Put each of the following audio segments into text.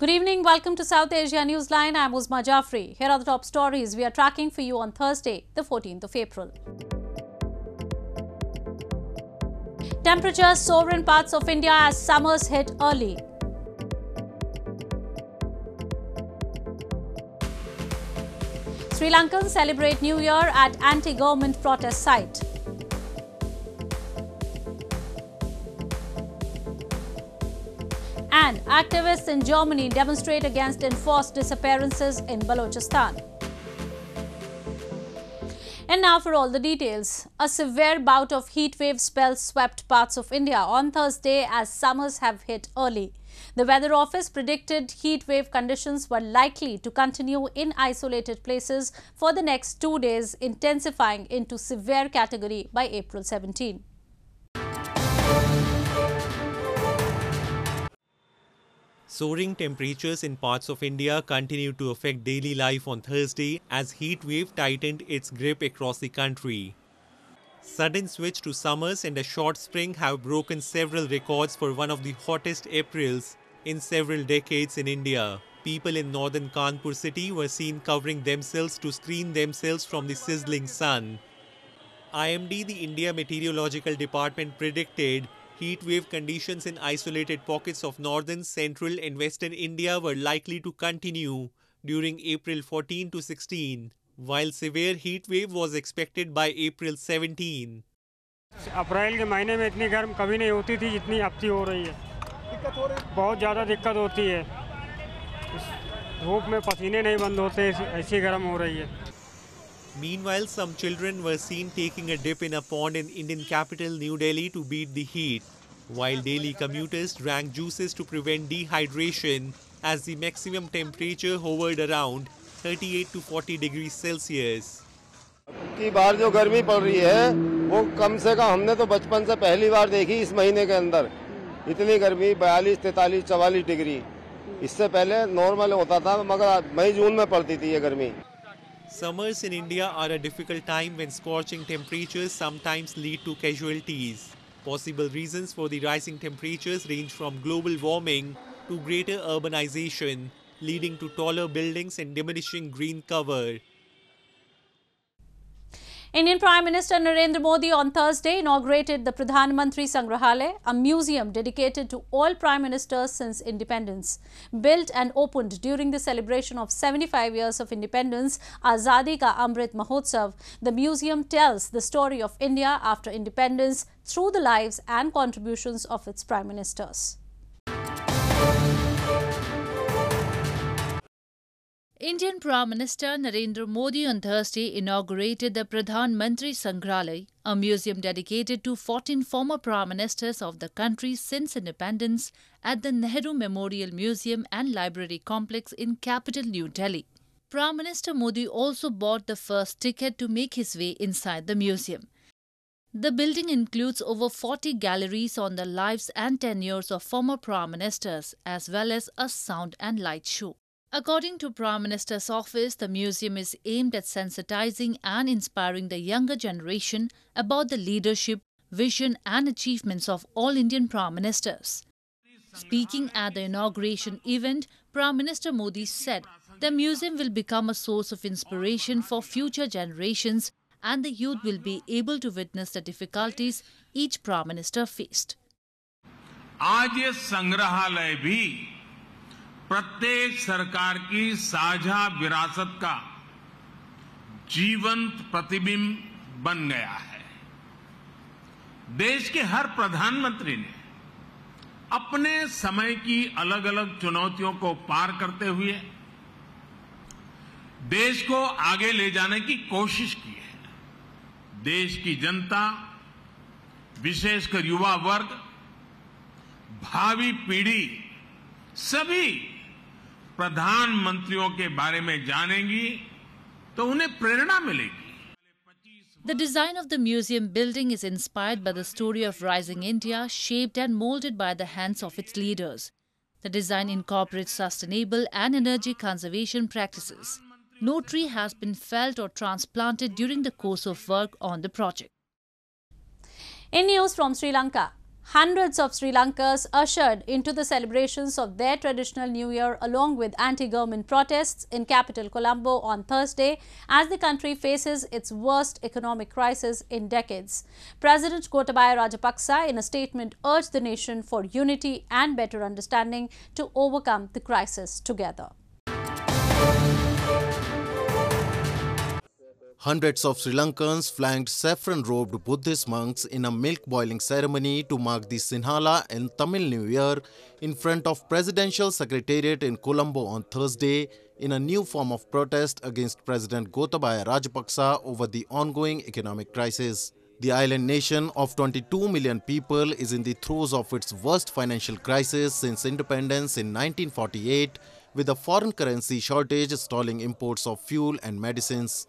Good evening. Welcome to South Asia Newsline. I'm Uzma Jafri. Here are the top stories we are tracking for you on Thursday, the 14th of April. Temperatures soar in parts of India as summers hit early. Sri Lankans celebrate New Year at anti-government protest site. And activists in Germany demonstrate against enforced disappearances in Balochistan. And now for all the details. A severe bout of heat wave spells swept parts of India on Thursday as summers have hit early. The weather office predicted heat wave conditions were likely to continue in isolated places for the next two days, intensifying into severe category by April 17. Soaring temperatures in parts of India continue to affect daily life on Thursday as heat wave tightened its grip across the country. Sudden switch to summers and a short spring have broken several records for one of the hottest Aprils in several decades in India. People in northern Kanpur city were seen covering themselves to screen themselves from the sizzling sun. IMD, the India Meteorological Department, predicted heat wave conditions in isolated pockets of northern, central, and western India were likely to continue during April 14 to 16, while severe heat wave was expected by April 17. अप्रैल के महीने में इतनी गर्म कभी नहीं होती थी जितनी अब हो रही है दिक्कत हो रही बहुत ज़्यादा दिक्कत होती है इस धूप में पसीने नहीं बंद होते ऐसी गर्म हो रही है Meanwhile, some children were seen taking a dip in a pond in Indian capital New Delhi to beat the heat, while daily commuters drank juices to prevent dehydration as the maximum temperature hovered around 38 to 40 degrees Celsius. की बार जो गर्मी पड़ रही है वो कम से कम हमने तो बचपन से पहली बार देखी इस महीने के अंदर इतनी गर्मी बयालीस तैतालीस चवालीस डिग्री इससे पहले नॉर्मल होता था मगर मई जून में पड़ती थी ये गर्मी Summers in India are a difficult time when scorching temperatures sometimes lead to casualties. Possible reasons for the rising temperatures range from global warming to greater urbanization, leading to taller buildings and diminishing green cover. Indian Prime Minister Narendra Modi on Thursday inaugurated the Pradhan Mantri Sangrahalaya, a museum dedicated to all prime ministers since independence. Built and opened during the celebration of 75 years of independence, Azadi Ka Amrit Mahotsav, the museum tells the story of India after independence through the lives and contributions of its prime ministers. Indian Prime Minister Narendra Modi on Thursday inaugurated the Pradhan Mantri Sangrahalaya, a museum dedicated to 14 former prime ministers of the country since independence at the Nehru Memorial Museum and Library Complex in capital New Delhi. Prime Minister Modi also bought the first ticket to make his way inside the museum. The building includes over 40 galleries on the lives and tenures of former prime ministers as well as a sound and light show. According to Prime Minister's office, the museum is aimed at sensitizing and inspiring the younger generation about the leadership, vision and achievements of all Indian Prime Ministers. Speaking at the inauguration event, Prime Minister Modi said the museum will become a source of inspiration for future generations and the youth will be able to witness the difficulties each Prime Minister faced. आज ये संग्रहालय भी प्रत्येक सरकार की साझा विरासत का जीवंत प्रतिबिंब बन गया है। देश के हर प्रधानमंत्री ने अपने समय की अलग अलग चुनौतियों को पार करते हुए देश को आगे ले जाने की कोशिश की है। देश की जनता, विशेषकर युवा वर्ग, भावी पीढ़ी, सभी प्रधानमंत्रियों के बारे में जानेंगी तो उन्हें प्रेरणा मिलेगी The design of the museum building is inspired by the story of rising India, shaped and molded by the hands of its leaders. The design incorporates sustainable and energy conservation practices. No tree has been felled or transplanted during the course of work on the project. In news from Sri Lanka, Hundreds of Sri Lankans ushered into the celebrations of their traditional New Year along with anti-government protests in capital Colombo on Thursday as the country faces its worst economic crisis in decades. President Gotabaya Rajapaksa in a statement urged the nation for unity and better understanding to overcome the crisis together. Hundreds of Sri Lankans flanked saffron-robed Buddhist monks in a milk-boiling ceremony to mark the Sinhala and Tamil New Year in front of Presidential Secretariat in Colombo on Thursday in a new form of protest against President Gotabaya Rajapaksa over the ongoing economic crisis. The island nation of 22 million people is in the throes of its worst financial crisis since independence in 1948 with a foreign currency shortage stalling imports of fuel and medicines.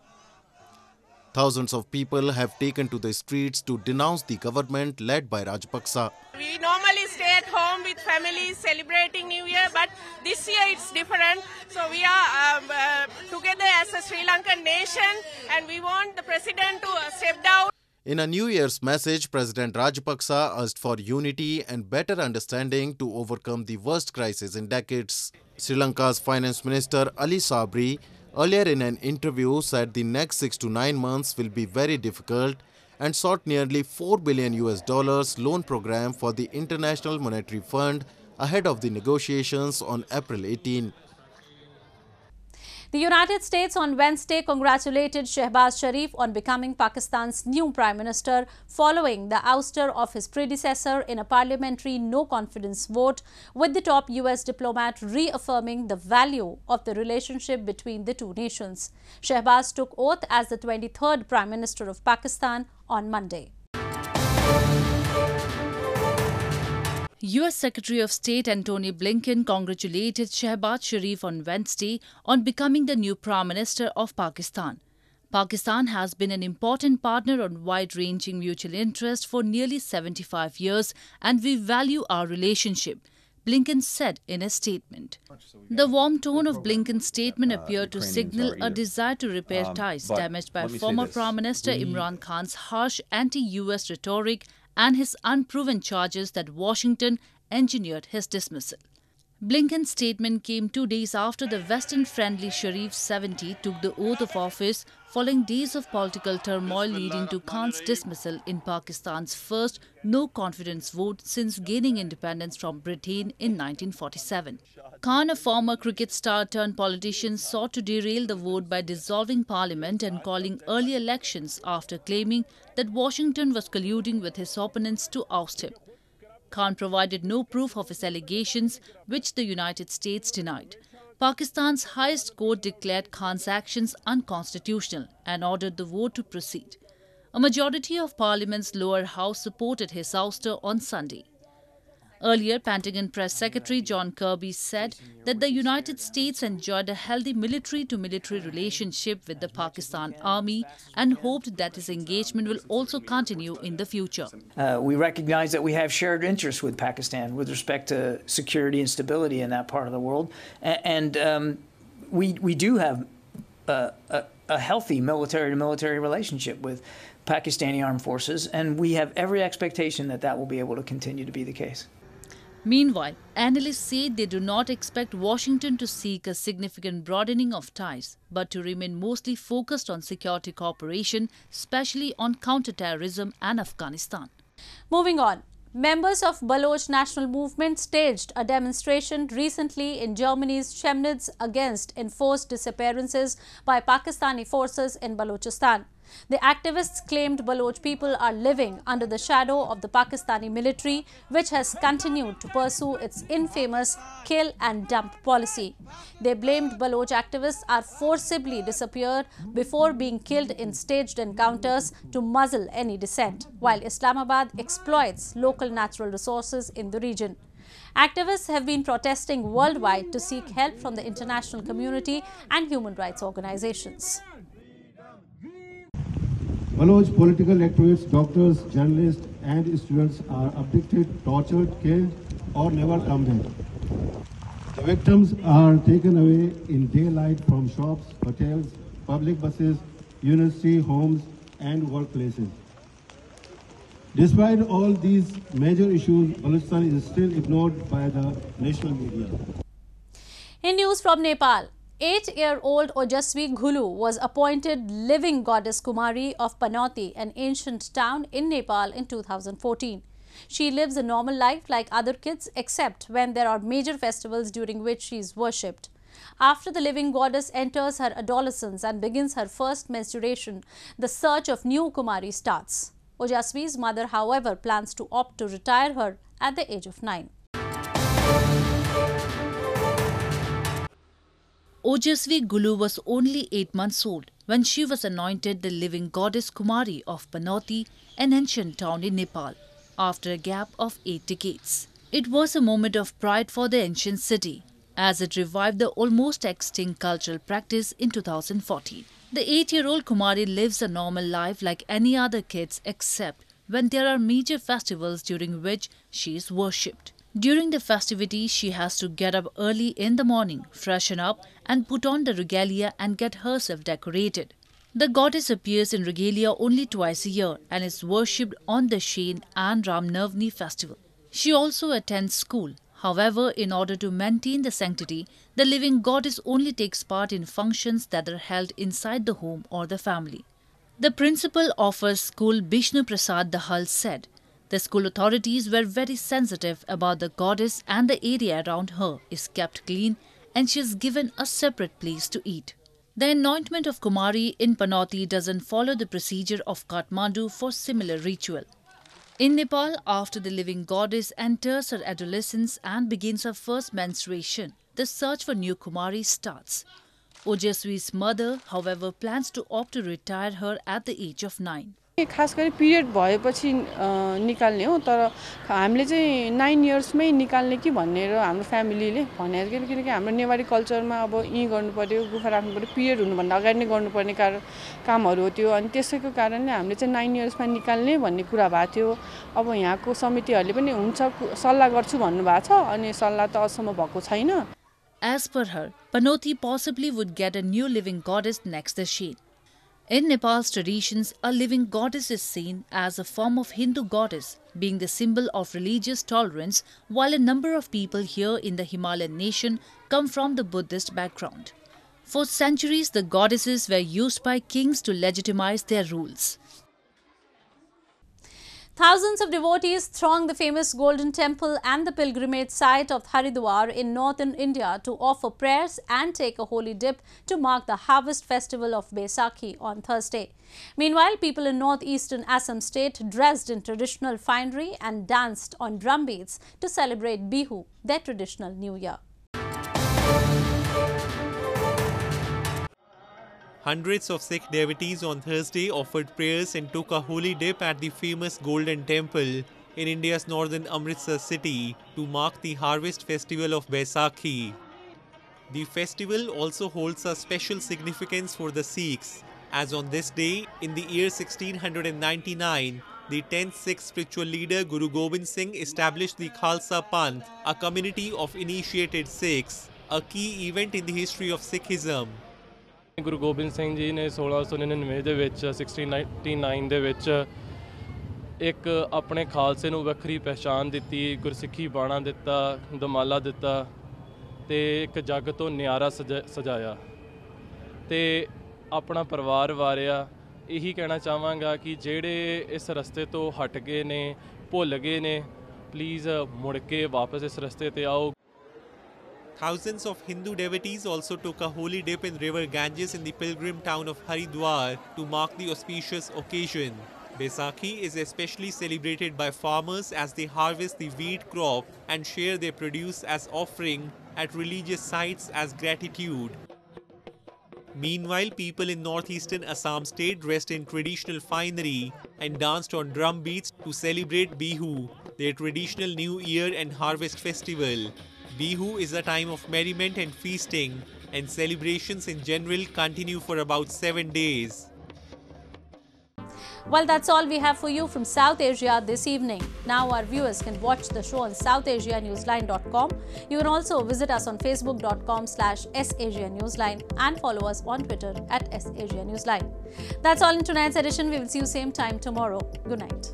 Thousands of people have taken to the streets to denounce the government led by Rajapaksa. We normally stay at home with families celebrating New Year, but this year it's different. So we are um, uh, together as a Sri Lankan nation and we want the president to step down. In a New Year's message, President Rajapaksa asked for unity and better understanding to overcome the worst crisis in decades. Sri Lanka's Finance Minister Ali Sabri earlier in an interview said the next 6 to 9 months will be very difficult and sought nearly 4 billion US dollars loan program for the International Monetary Fund ahead of the negotiations on April 18. The United States on Wednesday congratulated Shehbaz Sharif on becoming Pakistan's new Prime Minister following the ouster of his predecessor in a parliamentary no confidence vote, with the top US diplomat reaffirming the value of the relationship between the two nations. Shehbaz took oath as the 23rd Prime Minister of Pakistan on Monday. U.S. Secretary of State Antony Blinken congratulated Shehbaz Sharif on Wednesday on becoming the new Prime Minister of Pakistan. Pakistan has been an important partner on wide ranging mutual interest for nearly 75 years, and we value our relationship. Blinken said in a statement. The warm tone of Blinken's statement appeared to signal a desire to repair ties damaged by former Prime Minister Imran Khan's harsh anti US rhetoric and his unproven charges that Washington engineered his dismissal. Blinken's statement came two days after the Western friendly Sharif 70 took the oath of office following days of political turmoil leading to Khan's dismissal in Pakistan's first no confidence vote since gaining independence from Britain in 1947. Khan, a former cricket star turned politician, sought to derail the vote by dissolving parliament and calling early elections after claiming that Washington was colluding with his opponents to oust him. Khan provided no proof of his allegations, which the United States denied. Pakistan's highest court declared Khan's actions unconstitutional and ordered the vote to proceed. A majority of Parliament's lower house supported his ouster on Sunday. Earlier, Pentagon Press Secretary John Kirby said that the United States enjoyed a healthy military to military relationship with the Pakistan Army and hoped that his engagement will also continue in the future. Uh, we recognize that we have shared interests with Pakistan with respect to security and stability in that part of the world. And um, we, we do have a, a, a healthy military to military relationship with Pakistani armed forces, and we have every expectation that that will be able to continue to be the case. Meanwhile, analysts say they do not expect Washington to seek a significant broadening of ties, but to remain mostly focused on security cooperation, especially on counterterrorism and Afghanistan. Moving on. Members of Baloch National Movement staged a demonstration recently in Germany's Chemnitz against enforced disappearances by Pakistani forces in Balochistan. The activists claimed Baloch people are living under the shadow of the Pakistani military, which has continued to pursue its infamous kill and dump policy. They blamed Baloch activists are forcibly disappeared before being killed in staged encounters to muzzle any dissent, while Islamabad exploits local natural resources in the region. Activists have been protesting worldwide to seek help from the international community and human rights organizations. Baloch political activists, doctors, journalists, and students are abducted, tortured, killed, or never come back. The victims are taken away in daylight from shops, hotels, public buses, university, homes, and workplaces. Despite all these major issues, Balochistan is still ignored by the national media. In news from Nepal, eight-year-old Ojaswi Ghulu was appointed living goddess Kumari of Panauti, an ancient town in Nepal in 2014. She lives a normal life like other kids except when there are major festivals during which she is worshipped. After the living goddess enters her adolescence and begins her first menstruation, the search of new Kumari starts. Ojaswi's mother, however, plans to opt to retire her at the age of 9. Ojasvi Gulu was only 8 months old when she was anointed the living goddess Kumari of Panauti, an ancient town in Nepal, after a gap of 8 decades. It was a moment of pride for the ancient city, as it revived the almost extinct cultural practice in 2014. The 8-year-old Kumari lives a normal life like any other kids except when there are major festivals during which she is worshipped. During the festivities, she has to get up early in the morning, freshen up, and put on the regalia and get herself decorated. The goddess appears in regalia only twice a year and is worshipped on Dashain and Ram Navami festival. She also attends school. However, in order to maintain the sanctity, the living goddess only takes part in functions that are held inside the home or the family. The principal of her school, Bishnu Prasad Dahal, said, the school authorities were very sensitive about the goddess and the area around her is kept clean and she is given a separate place to eat. The anointment of Kumari in Panauti doesn't follow the procedure of Kathmandu for similar ritual. In Nepal, after the living goddess enters her adolescence and begins her first menstruation, the search for new Kumari starts. Ojaswi's mother, however, plans to opt to retire her at the age of 9. खास गरी period भएपछि निकाल्ने हो तर हामीले चाहिँ nine इयर्समै निकाल्ने कि भनेर हाम्रो फ्यामिलीले भनेर किनकि हाम्रो नेवारी कल्चरमा अब यहीँ गर्नु पऱ्यो गुफा राख्नु पऱ्यो पिरियड हुनुभन्दा अगाडि नै गर्नुपर्ने कार कामहरू हो त्यो। अनि त्यसैको कारणले हामीले चाहिँ नाइन इयर्समा निकाल्ने भन्ने कुरा भएको थियो। अब यहाँको समितिहरूले पनि हुन्छ सल्लाह गर्छु भन्नुभएको छ अनि सल्लाह त अझसम्म भएको छैन। As per her, Panoti possibly would get a new living goddess next the Shain. In Nepal's traditions, a living goddess is seen as a form of Hindu goddess, being the symbol of religious tolerance, while a number of people here in the Himalayan nation come from the Buddhist background. For centuries, the goddesses were used by kings to legitimize their rules. Thousands of devotees throng the famous Golden Temple and the pilgrimage site of Haridwar in northern India to offer prayers and take a holy dip to mark the harvest festival of Baisakhi on Thursday. Meanwhile, people in northeastern Assam state dressed in traditional finery and danced on drum beats to celebrate Bihu, their traditional new year. Hundreds of Sikh devotees on Thursday offered prayers and took a holy dip at the famous Golden Temple in India's northern Amritsar city to mark the harvest festival of Baisakhi. The festival also holds a special significance for the Sikhs, as on this day, in the year 1699, the 10th Sikh spiritual leader Guru Gobind Singh established the Khalsa Panth, a community of initiated Sikhs, a key event in the history of Sikhism. Guru Gobind Singh ji ਨੇ 1699 ਦੇ ਵਿੱਚ 1699 ਦੇ ਵਿੱਚ ਇੱਕ ਆਪਣੇ ਖਾਲਸੇ ਨੂੰ ਵੱਖਰੀ ਪਛਾਣ ਦਿੱਤੀ, ਗੁਰਸਿੱਖੀ ਬਾਣਾ ਦਿੱਤਾ, ਦਮਾਲਾ ਦਿੱਤਾ ਤੇ ਇੱਕ ਜੱਗ ਤੋਂ ਨਿਆਰਾ ਸਜਾਇਆ ਤੇ ਆਪਣਾ ਪਰਿਵਾਰ ਵਾਰਿਆ। ਇਹੀ ਕਹਿਣਾ ਚਾਹਾਂਗਾ ਕਿ ਜਿਹੜੇ ਇਸ ਰਸਤੇ ਤੋਂ ਹਟ ਗਏ ਨੇ, ਭੁੱਲ ਗਏ ਨੇ ਪਲੀਜ਼ ਮੁੜ ਕੇ ਵਾਪਸ ਇਸ ਰਸਤੇ ਤੇ ਆਓ। Thousands of Hindu devotees also took a holy dip in river Ganges in the pilgrim town of Haridwar to mark the auspicious occasion. Baisakhi is especially celebrated by farmers as they harvest the wheat crop and share their produce as offering at religious sites as gratitude. Meanwhile, people in northeastern Assam state dressed in traditional finery and danced on drum beats to celebrate Bihu, their traditional New Year and harvest festival. Bihu is a time of merriment and feasting, and celebrations in general continue for about seven days. Well, that's all we have for you from South Asia this evening. Now our viewers can watch the show on southasianewsline.com. You can also visit us on facebook.com slash sasianewsline and follow us on Twitter at sasianewsline. That's all in tonight's edition. We will see you same time tomorrow. Good night.